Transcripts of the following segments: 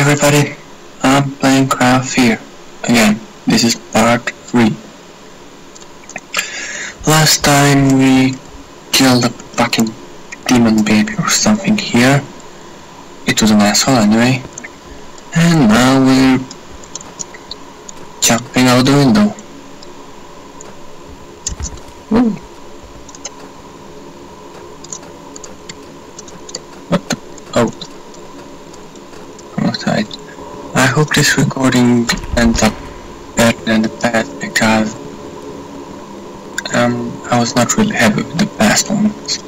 everybody, I'm playing Cry of Fear here. Again, this is part 3. Last time we killed a fucking demon baby or something here. It was an asshole anyway. And now we're jumping out the window. Ooh. What the? Oh. From outside. I hope this recording ends up better than the past because um, I was not really happy with the past ones.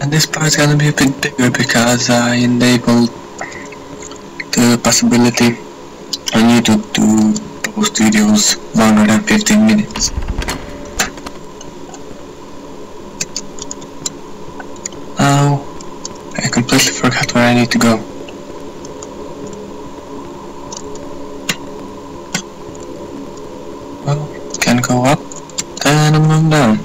And this part's gonna be a bit bigger because I enabled the possibility on YouTube to post videos longer than 15 minutes. Now, I completely forgot where I need to go. Well, can go up, then I'm going down.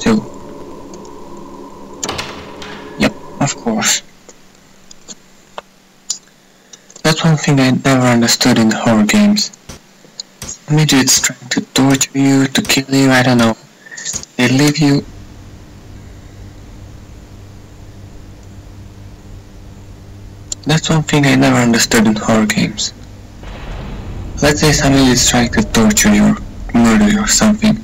So, yep, of course. That's one thing I never understood in horror games. Maybe it's trying to torture you, to kill you, I don't know. They leave you That's one thing I never understood in horror games. Let's say somebody is trying to torture you murder you or something.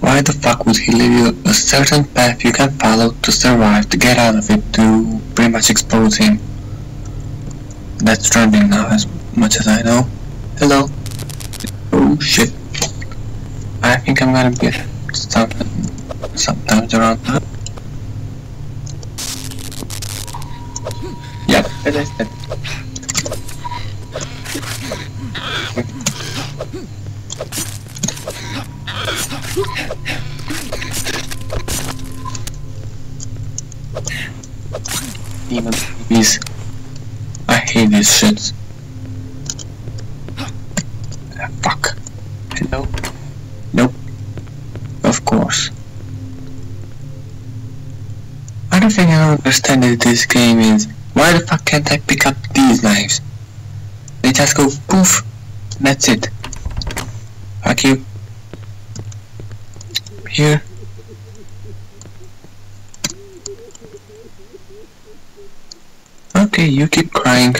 Why the fuck would he leave you a certain path you can follow to survive, to get out of it, to pretty much expose him? That's trending now as much as I know. Hello. Oh shit. I think I'm gonna get something sometimes around Yep, as I hate these shit. Ah, fuck. Hello? Nope. Of course. Other thing I don't understand in this game is why the fuck can't I pick up these knives? They just go poof. That's it. Fuck you. Here. Okay, you keep crying.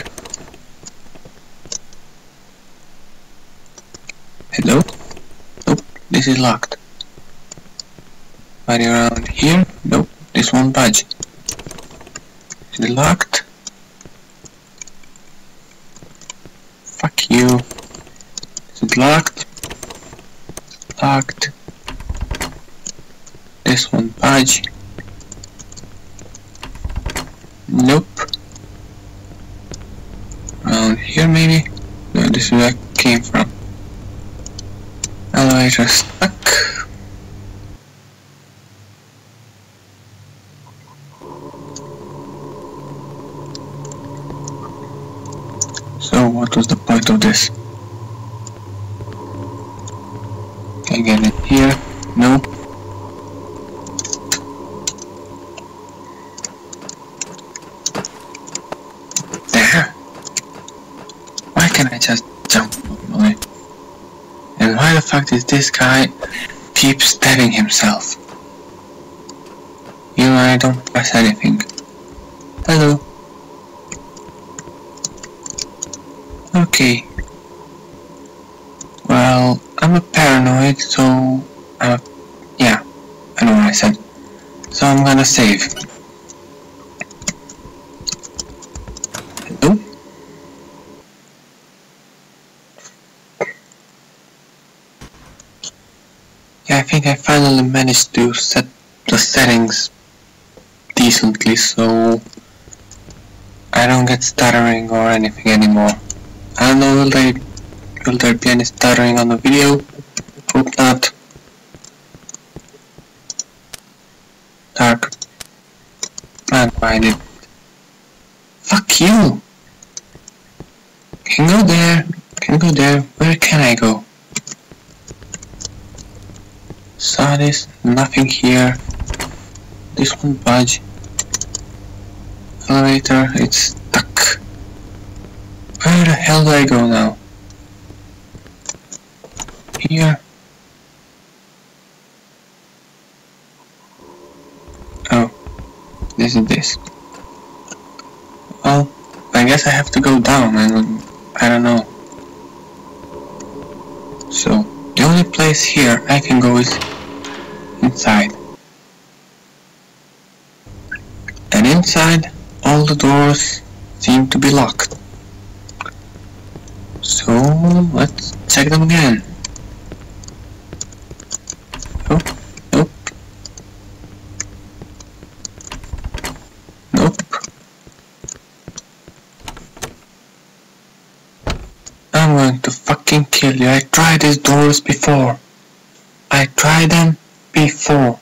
Hello? Nope, this is locked. Are you around here? Nope, this won't budge. Is it locked? Fuck you. Is it locked? Locked. This won't budge. Nope. Around here maybe? No, this is where I came from. Stuck. So what was the point of this? Can I get it here? No. There. Why can't I just jump away? And does this guy keeps stabbing himself? You know, I don't press anything. Hello. Okay. Well, I'm a paranoid, so I'm yeah, I know what I said. So I'm gonna save. Hello? Yeah, I finally managed to set the settings decently, so I don't get stuttering or anything anymore. I don't know, will there, will there be any stuttering on the video? Hope not. Dark. Can't find it. Fuck you! Can go there. Can go there. Where can I go? Saw this. Here. this one budge. Elevator, it's stuck. Where the hell do I go now? Here. Oh, this is this. Well, I guess I have to go down and I don't know. So, the only place here I can go is inside. And inside, all the doors seem to be locked. So, let's check them again. Nope, nope. Nope. I'm going to fucking kill you. I tried these doors before. I tried them before.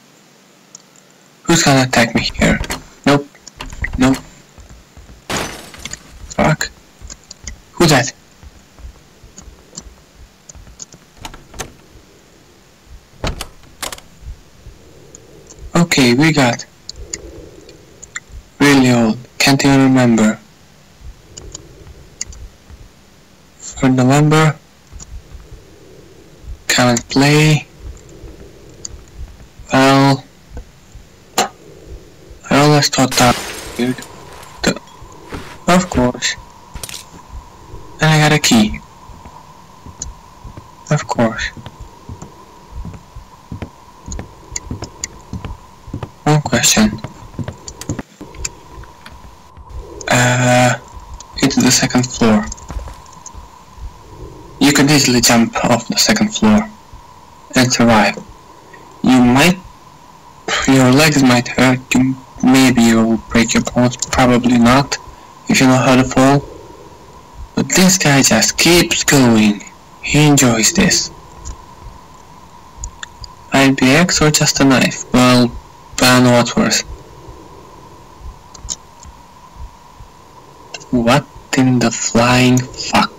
Who's gonna attack me here? Nope. Nope. Fuck. Who's that? Okay, we got really old. Can't even remember. For November. Come and play. Well, I always thought that weird. The, of course. And I got a key. Of course. One question. Uh, into the second floor. You could easily jump off the second floor and survive. You might, your legs might hurt, you, maybe you'll break your bones, probably not, if you know how to fall. But this guy just keeps going. He enjoys this. I'd be X or just a knife. Well, I know what's worse. What in the flying fuck?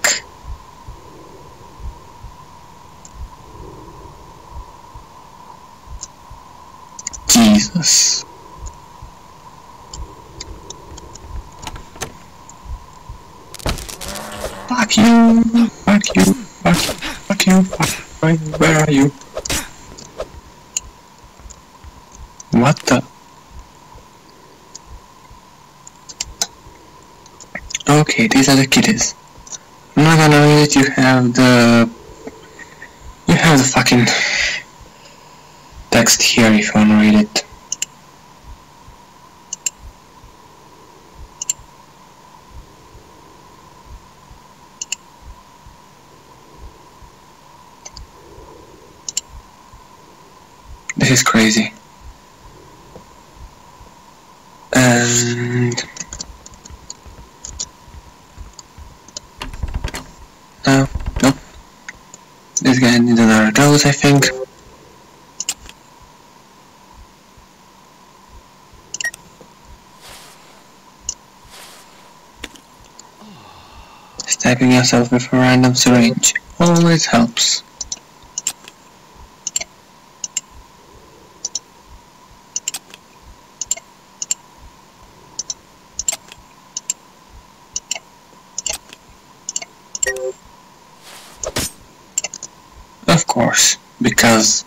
Jesus. Fuck you! Fuck you! Fuck you! Fuck you! Fuck you! Where are you? What the? Okay, these are the kitties. I'm not gonna it, you have the... You have the fucking text here if you wanna read it. This is crazy. And no, nope. This guy needs another dose, I think. Stabbing yourself with a random syringe always helps. Of course, because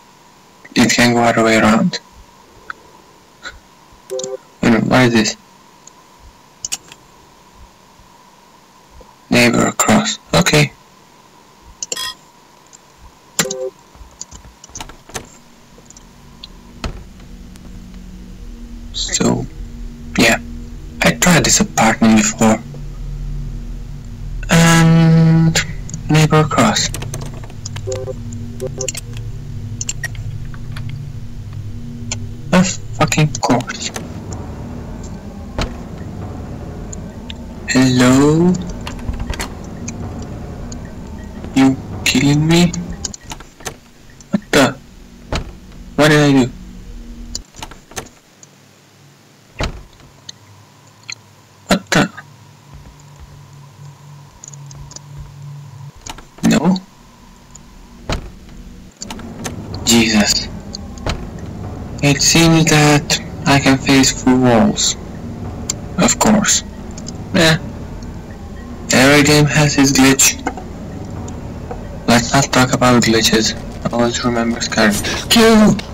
it can go other way around. Wait a minute, what is this? Neighbor across. Okay. So, yeah. I tried this apartment before. And neighbor across. Of fucking course. Hello? You kidding me? What the? What did I do? What the? No? Jesus. It seems that I can face through walls. Of course. Yeah. Every game has its glitch. Let's not talk about glitches. Always remember Skyrim. Kill!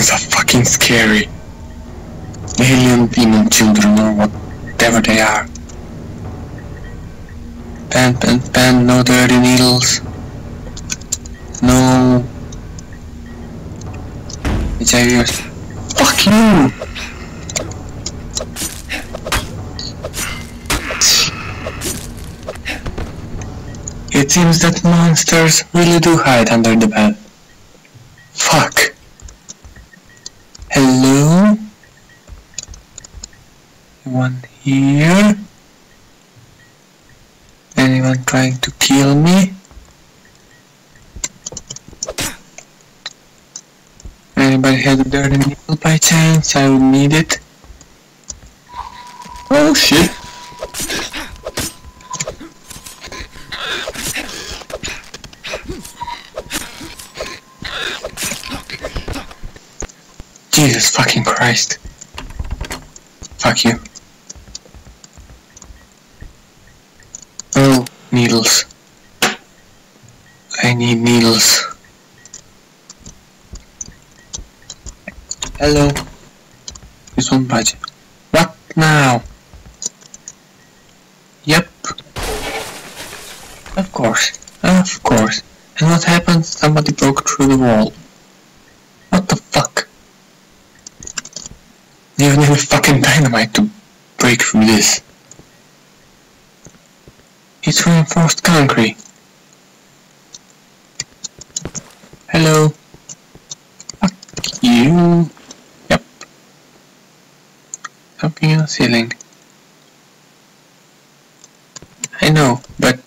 Things are fucking scary. Alien demon children or whatever they are. Pen, pen, pen, no dirty needles. No. It's HIV. Fuck you! It seems that monsters really do hide under the bed. Fuck. Hello? Anyone here? Anyone trying to kill me? Anybody has a dirty needle by chance? I would need it. Oh shit. Jesus fucking Christ. Fuck you. Needles. I need needles. Hello. This one budget. What now? Yep. Of course. Of course. And what happened? Somebody broke through the wall. What the fuck? You need a fucking dynamite to break through this. It's reinforced concrete. Hello. Fuck you. Yep. Something in the ceiling. I know, but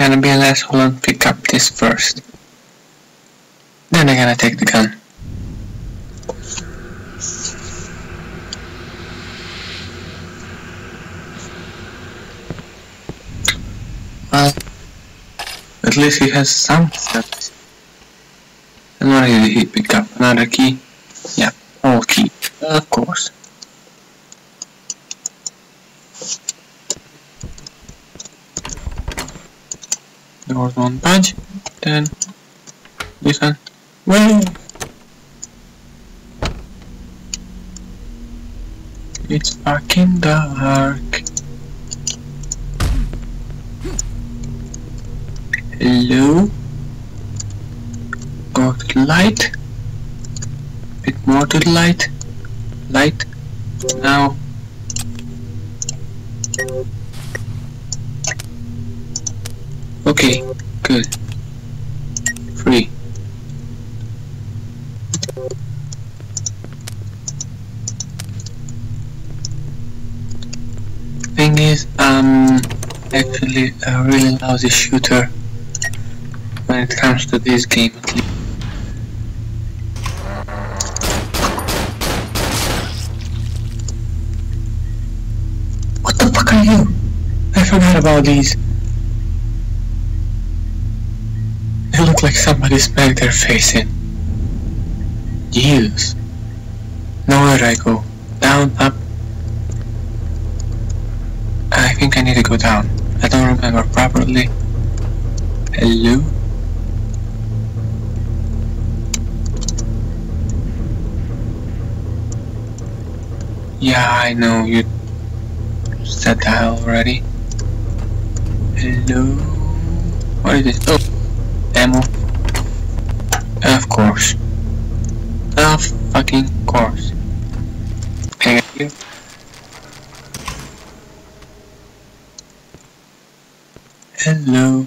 I'm gonna be an asshole and pick up this first. Then I'm gonna take the gun. Well, least he has some sense. And what did he pick up? Another key? Yeah, all key. Of course. There was one badge, then this one. Wait! It's fucking dark. Hello? Go to the light. Bit more to the light. Light. Now. Okay, good. Free. Thing is, um, actually a really lousy shooter when it comes to this game at least. What the fuck are you? I forgot about these. They look like somebody smacked their face in. Jesus. Nowhere I go? Down, up? I think I need to go down. I don't remember properly. Hello? Yeah, I know you said that already. Hello? What is this? Oh, ammo. Of course. Of fucking course. Thank you. Hello.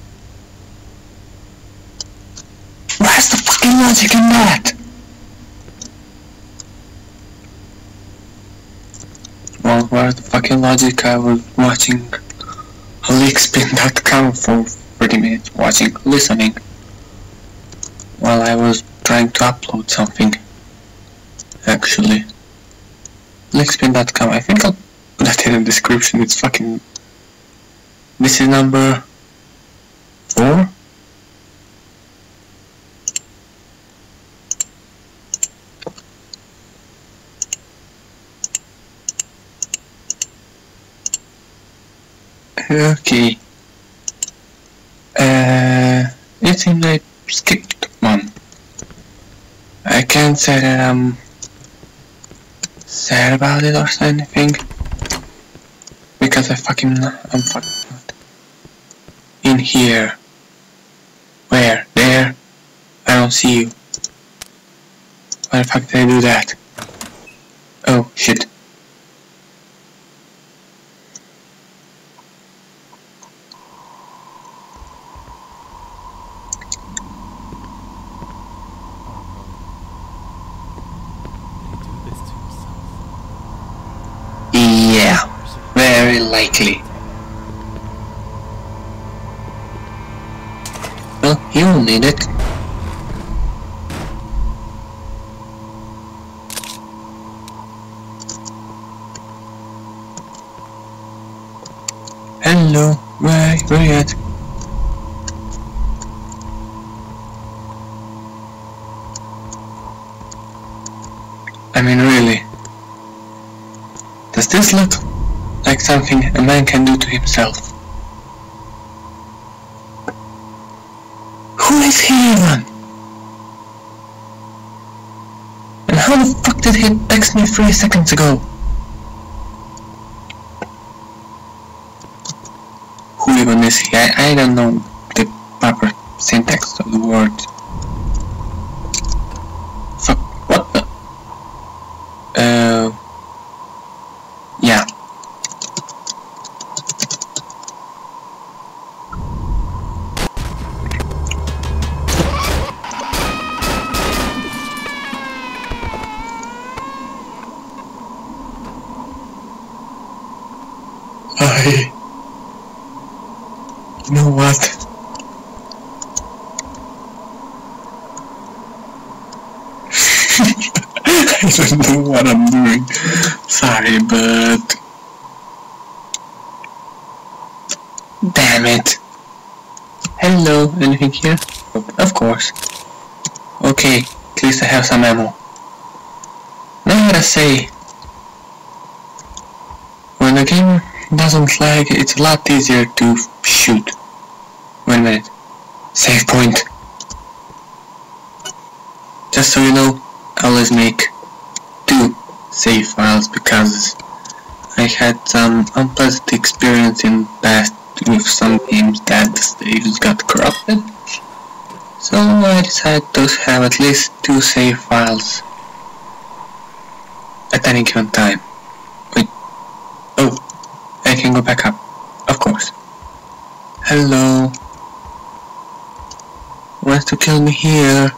logic in that? Well, where's the fucking logic? I was watching leekspin.com for 30 minutes, watching, listening, while I was trying to upload something. Actually. Leekspin.com, I think I'll put that in the description, it's fucking... This is number... Okay. Uh, it seems I skipped one. I can't say that I'm sad about it or anything. Because I fucking, I'm fucking not. In here. Where? There? I don't see you. Why the fuck did I do that? Oh, shit. Did he do this to himself? Yeah, likely. Well, you'll need it. Hello, where, where you at? I mean, really. Does this look something a man can do to himself? Who is he even? And how the fuck did he text me three seconds ago? Who even is he? I, I don't know the proper syntax of the word. Fuck, what the? Uh... Yeah. I... You know what? I don't know what I'm doing. Sorry, but... Damn it. Hello, anything here? Of course. Okay, at least I have some ammo. Now I gotta say, when the game doesn't lag, it's a lot easier to shoot. A minute. Save point. Just so you know, I always make save files because I had some unpleasant experience in past with some games that the saves got corrupted. So I decided to have at least two save files at any given time. Wait. Oh, I can go back up. Of course. Hello. Wants to kill me here.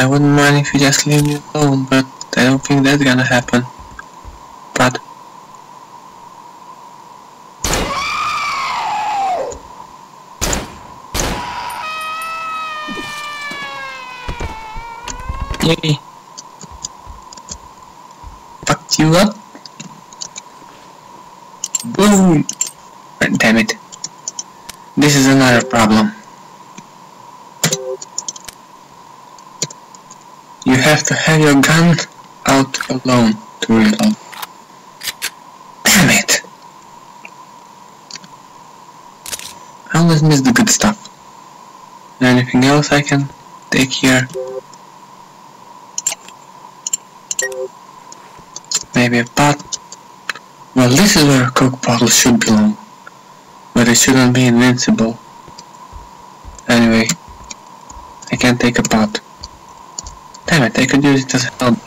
I wouldn't mind if you just leave me alone, but I don't think that's gonna happen. But Yay. Fucked you up. Boom. Damn it. This is another problem. You have to have your gun out alone to reload. Damn it! I always miss the good stuff. Anything else I can take here? Maybe a pot? Well, this is where a Coke bottle should belong. But it shouldn't be invincible. Anyway, I can't take a pot. They could use it as help.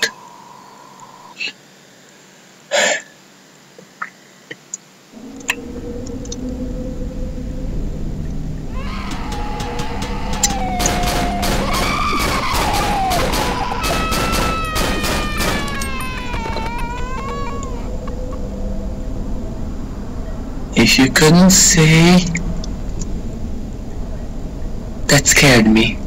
If you couldn't see, that scared me.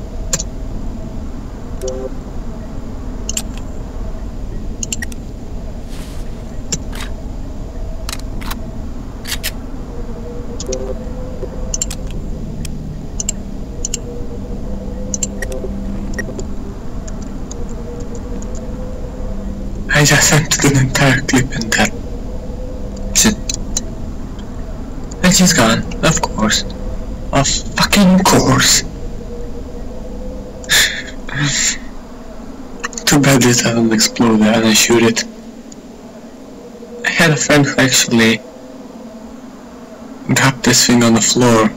I sent an entire clip and that it. And she's gone, of course. Of fucking course. Too bad this doesn't explode and I shoot it. I had a friend who actually dropped this thing on the floor.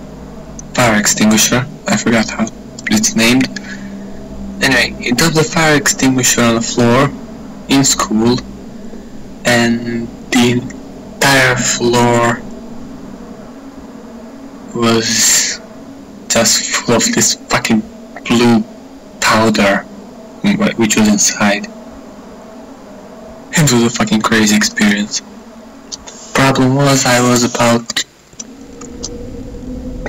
Fire extinguisher. I forgot how it's named. Anyway, he dropped the fire extinguisher on the floor in school and the entire floor was just full of this fucking blue powder which was inside. It was a fucking crazy experience. Problem was I was about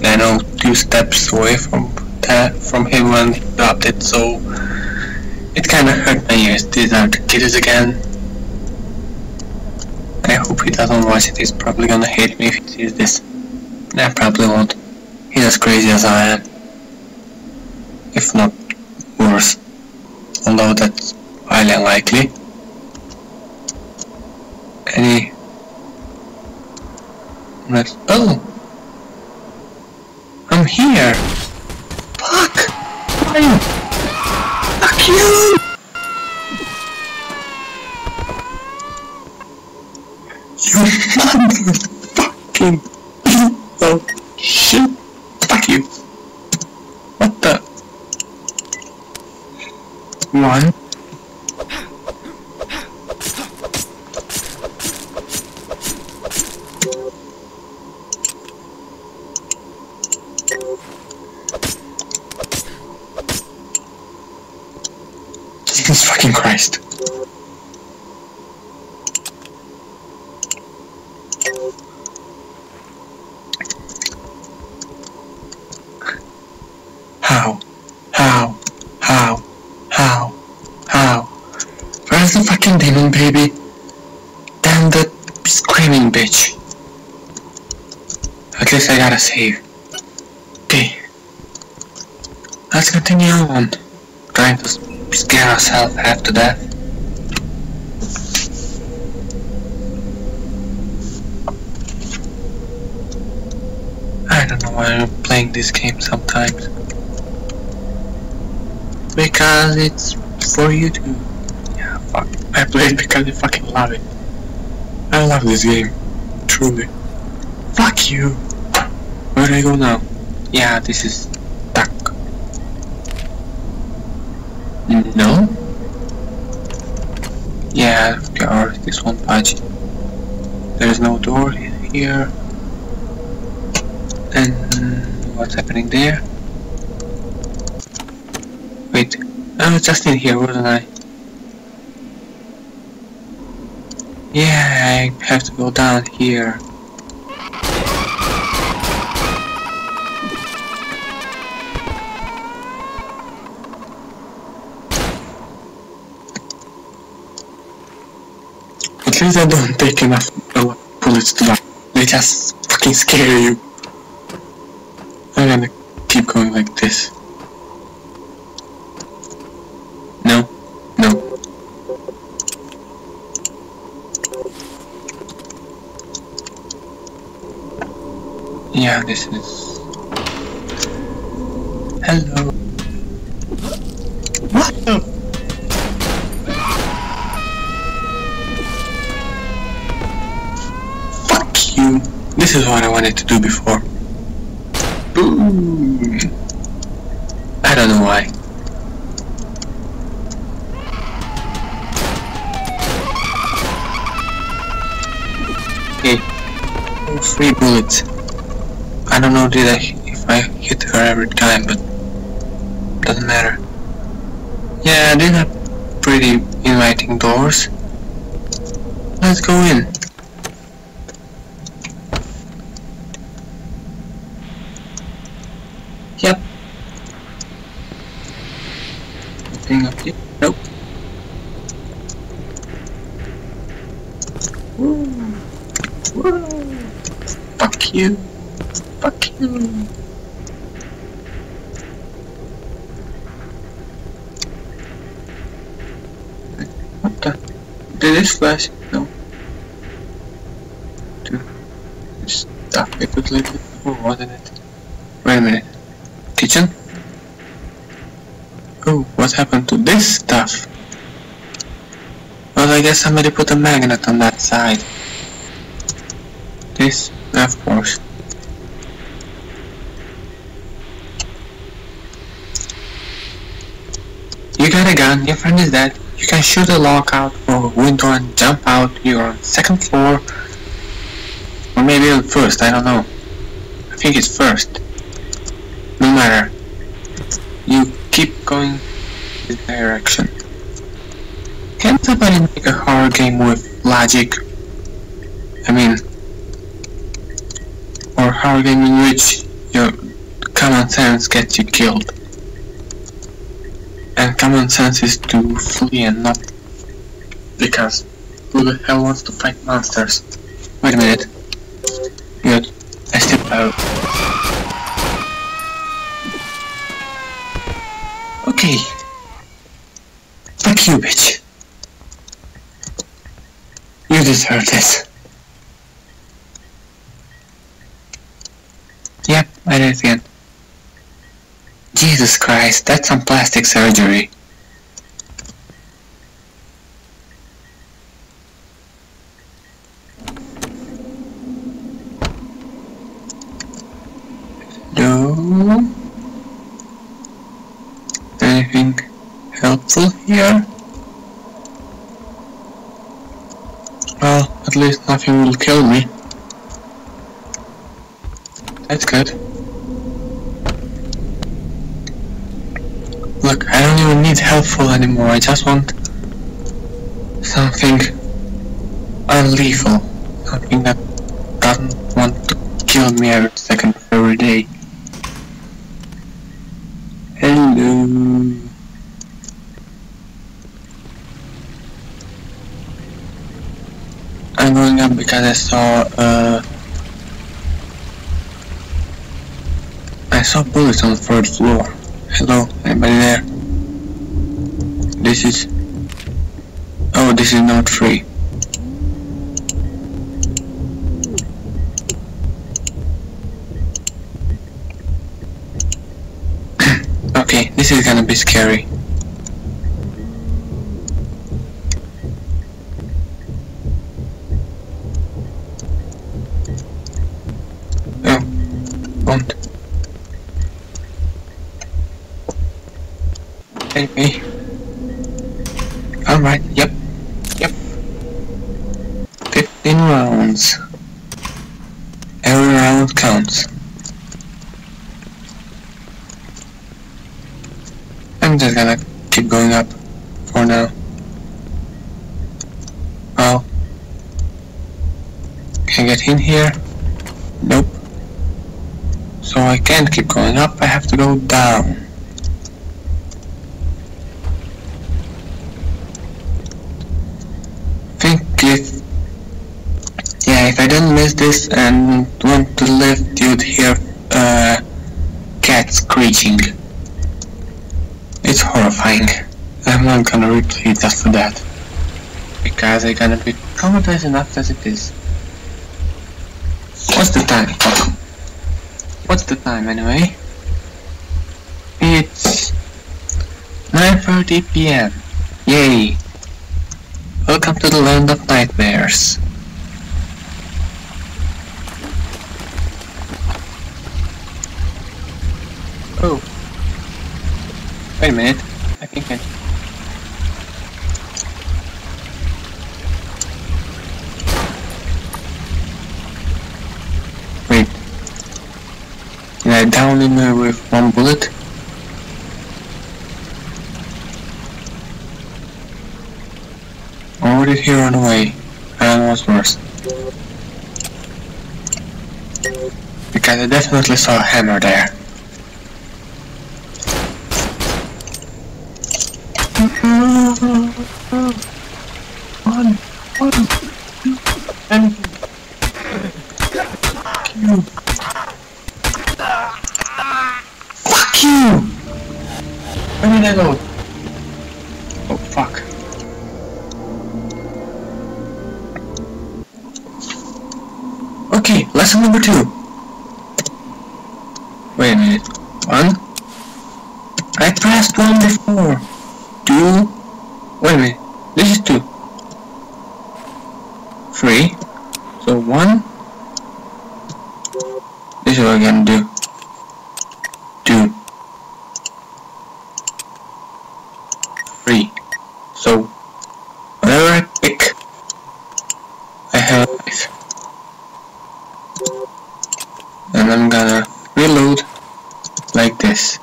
I know two steps away from that from him when he dropped it so it kinda hurt my ears. These are the kids again. I hope he doesn't watch it. He's probably gonna hate me if he sees this. I probably won't. He's as crazy as I am. If not worse. Although that's highly unlikely. Any... Let's... Oh! I'm here! Fuck! Why? Fuck you! You piece of shit! Fuck you! What the? One. Jesus fucking Christ. How? How? How? How? How? Where's the fucking demon baby? Damn the screaming bitch. At least I gotta save. Okay. Let's continue on. Trying to scare ourselves half to death. I don't know why I'm playing this game sometimes. Because it's for you to... Yeah, fuck. I play it because I fucking love it. I love this game. Truly. Fuck you! Where do I go now? Yeah, this is... Duck. No? Yeah, or this one budge. There's no door here. And what's happening there? Wait, oh, I was just in here, wasn't I? Yeah, I have to go down here. At I don't take enough bullets to die. They just fucking scare you. I'm gonna keep going like this. No, no. Yeah, this is. Hello. This is what I wanted to do before. Boom. I don't know why. Okay. Oh, three bullets. I don't know did I if I hit her every time, but doesn't matter. Yeah, these are pretty inviting doors. Let's go in. anything up here? Nope. Woo. Woo. Fuck you. Fuck you. What the? Did it flash? No. Dude. Stuff it could live before, wasn't it? Wait a minute. Kitchen? What happened to this stuff? Well, I guess somebody put a magnet on that side. This, of course. You got a gun, your friend is dead. You can shoot a lock out or a window and jump out. You're on second floor. Or maybe first, I don't know. I think it's first. No matter. You keep going this direction. Can somebody make a horror game with logic? I mean, or horror game in which your common sense gets you killed. And common sense is to flee and not because who the hell wants to fight monsters? Wait a minute. Good. I still have. Okay. Fuck you, bitch. You deserve this. Yep, I did it again. Jesus Christ, that's some plastic surgery. No. Anything helpful here? Well, at least nothing will kill me. That's good. Look, I don't even need helpful anymore, I just want something unlethal. Something that doesn't want to kill me every second every day. Hello. I'm going up I saw uh I saw bullets on the third floor. Hello, anybody there? This is Oh this is not free. okay, this is gonna be scary. Oh, won't. Anyway. Alright, yep. Yep. 15 rounds. Every round counts. I'm just gonna keep going up for now. Well, can I get in here? Nope. So I can't keep going up, I have to go down. think if yeah if I didn't miss this and want to live, you'd hear uh cat screeching it's horrifying I'm not gonna replay it just for that because I'm gonna be traumatized enough as it is what's the time what's the time anyway it's 9.30 p.m. Yay! Welcome to the land of nightmares. Oh. Wait a minute. Wait. Did I down him uh, with one bullet? Or did he run away? And what's worse? Because I definitely saw a hammer there. Number two. Wait a minute. One. I pressed one before. Two. Wait a minute. This is two. Three. So one. This is what I'm gonna do. Two. Three. So whatever I pick, I have life. And I'm gonna reload this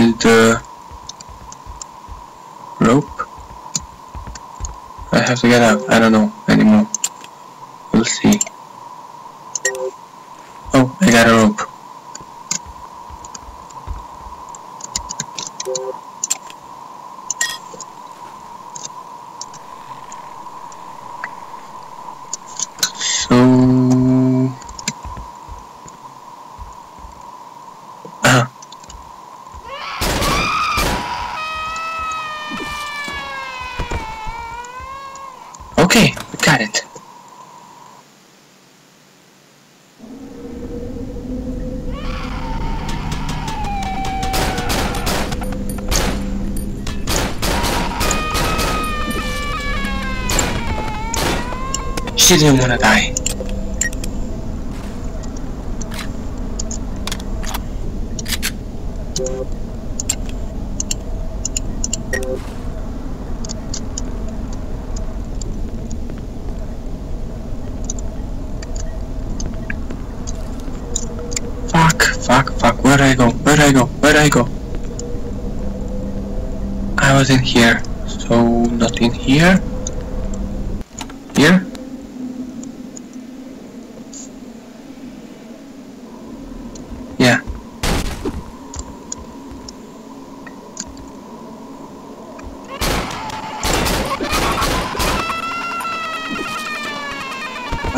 is the rope. I have to get out. I don't know anymore. We'll see. Oh, I got a rope. So... Ah. Okay, we got it. She didn't wanna die. Fuck, fuck, fuck, where'd I go? Where'd I go? Where'd I go? I was in here, so not in. Here? Yeah.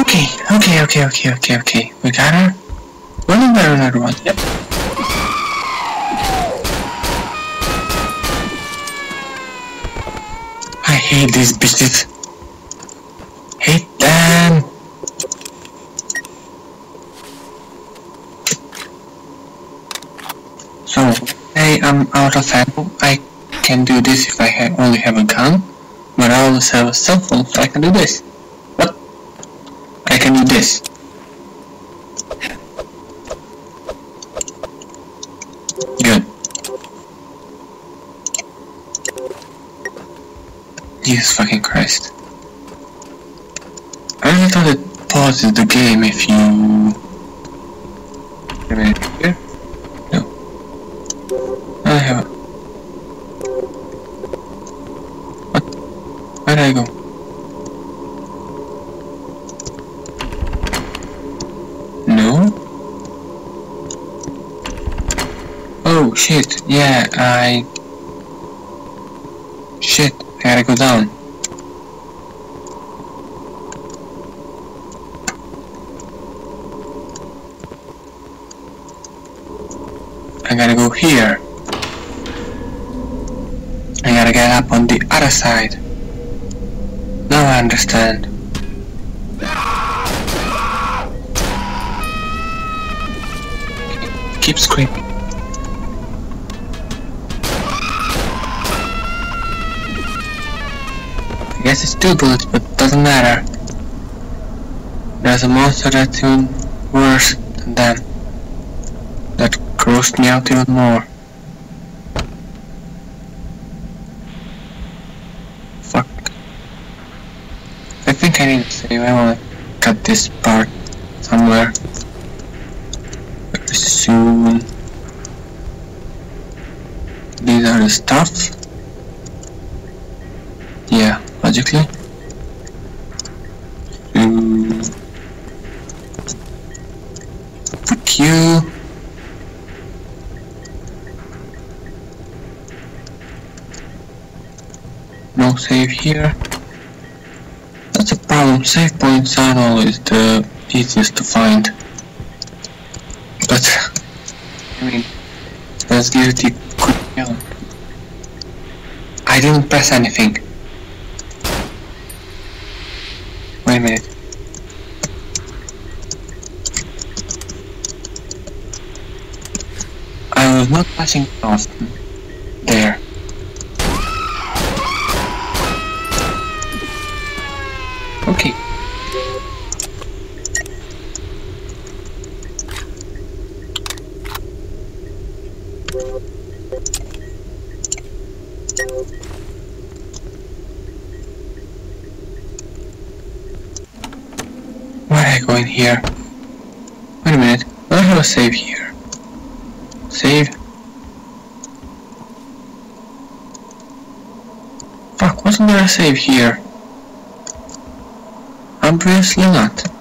Okay, okay, okay, okay. We got her. Running by another one. Yep. I hate these bitches. Hate them. So, hey, I'm out of ammo. I can do this if I ha only have a gun, but I always have a cell phone, so I can do this. What? I can do this. Good. Jesus fucking Christ. I really thought it pauses the game if you... Wait a minute, here? No. I have... What? Where did I go? No? Oh shit, yeah, I... I gotta go down. I gotta go here. I gotta get up on the other side. Now I understand. Keep screaming. Guess it's two bullets, but doesn't matter. There's a monster that's even worse than them. That grossed me out even more. Fuck. I think I need to save. I wanna cut this part somewhere. Very soon. These are the stuff. here. That's a problem, save points are always the easiest to find. But, I mean, let's give it a quick kill. I didn't press anything. Wait a minute. I was not pressing often. save here. Save. Fuck, wasn't there a save here? Obviously not.